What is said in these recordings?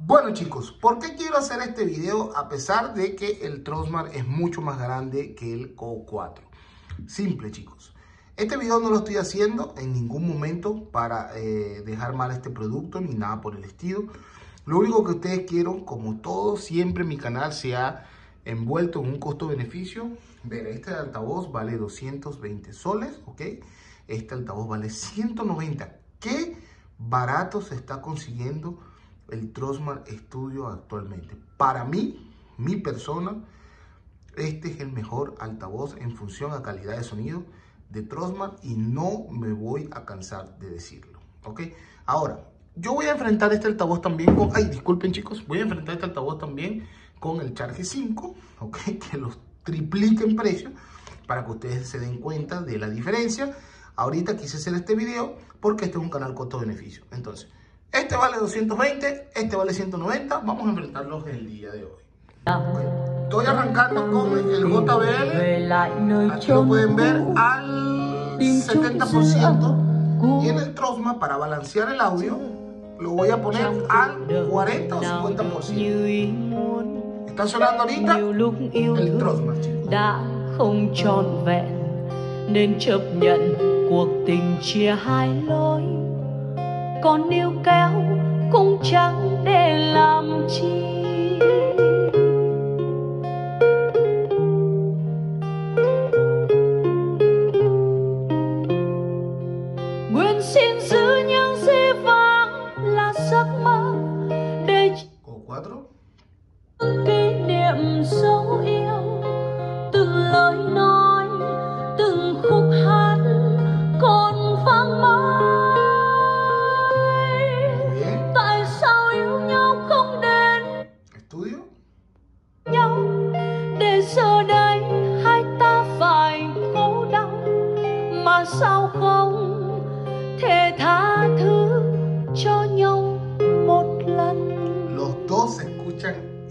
Bueno chicos, ¿por qué quiero hacer este video a pesar de que el Trosmar es mucho más grande que el Go 4? Simple chicos. Este video no lo estoy haciendo en ningún momento para eh, dejar mal este producto ni nada por el estilo. Lo único que ustedes quiero, como todo, siempre mi canal se ha envuelto en un costo-beneficio. Ver, este altavoz vale 220 soles, ¿ok? Este altavoz vale 190. ¿Qué barato se está consiguiendo el Trosmar Studio actualmente? Para mí, mi persona, este es el mejor altavoz en función a calidad de sonido de Trosmar y no me voy a cansar de decirlo, ¿ok? Ahora, yo voy a enfrentar este altavoz también con... Ay, disculpen chicos, voy a enfrentar este altavoz también con el Charge 5, ¿ok? Que los triplique en precio para que ustedes se den cuenta de la diferencia. Ahorita quise hacer este video porque este es un canal costo-beneficio. Entonces, este vale 220, este vale 190. Vamos a enfrentarlos el día de hoy. estoy arrancando con el JBL. Aquí lo pueden ver al 70%. Y en el Trosma, para balancear el audio, lo voy a poner al 40 o 50%. Está sonando ahorita el Trosma, chicos. nên chấp nhận cuộc tình chia hai lối còn níu kéo cũng chẳng để làm chi nguyện xin giữ những gì vắng là giấc mơ để Con 4. kỷ niệm dấu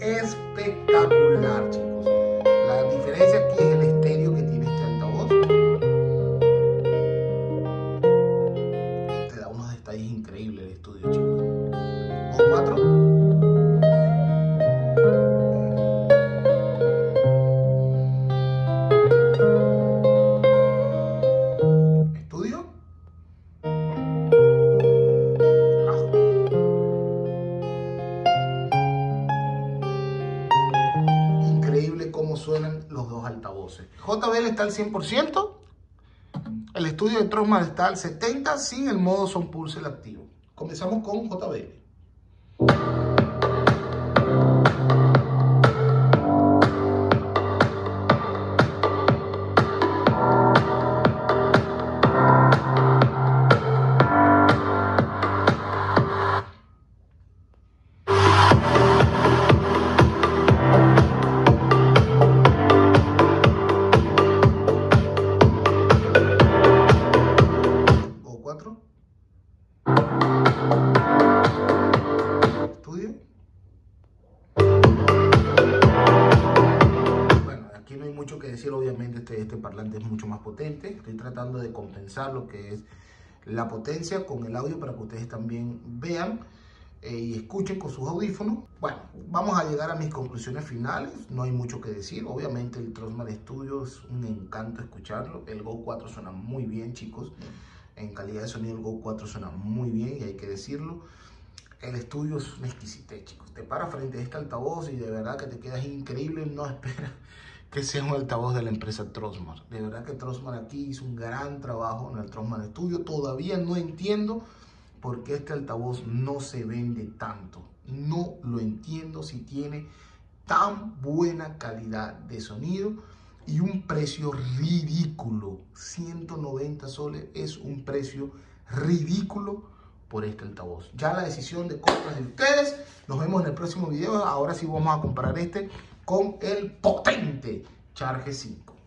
espectacular, chicos. La diferencia aquí es el estéreo que tiene este altavoz. Te da unos detalles increíbles el estudio, chicos. O 4 altavoces. JBL está al 100%. El estudio de Trosmar está al 70% sin el modo Son Pulse activo. Comenzamos con JBL. Parlante es mucho más potente. Estoy tratando de compensar lo que es la potencia con el audio para que ustedes también vean eh, y escuchen con sus audífonos. Bueno, vamos a llegar a mis conclusiones finales. No hay mucho que decir. Obviamente el Trosmar Studio es un encanto escucharlo. El Go 4 suena muy bien, chicos. En calidad de sonido el Go 4 suena muy bien y hay que decirlo. El estudio es una chicos. Te paras frente a este altavoz y de verdad que te quedas increíble. No esperas que sea un altavoz de la empresa Trosmar. De verdad que Trosmar aquí hizo un gran trabajo en el Trosmar Studio. Todavía no entiendo por qué este altavoz no se vende tanto. No lo entiendo si tiene tan buena calidad de sonido y un precio ridículo. 190 soles es un precio ridículo por este altavoz. Ya la decisión de compra de ustedes. Nos vemos en el próximo video. Ahora sí vamos a comparar este con el potente Charge 5.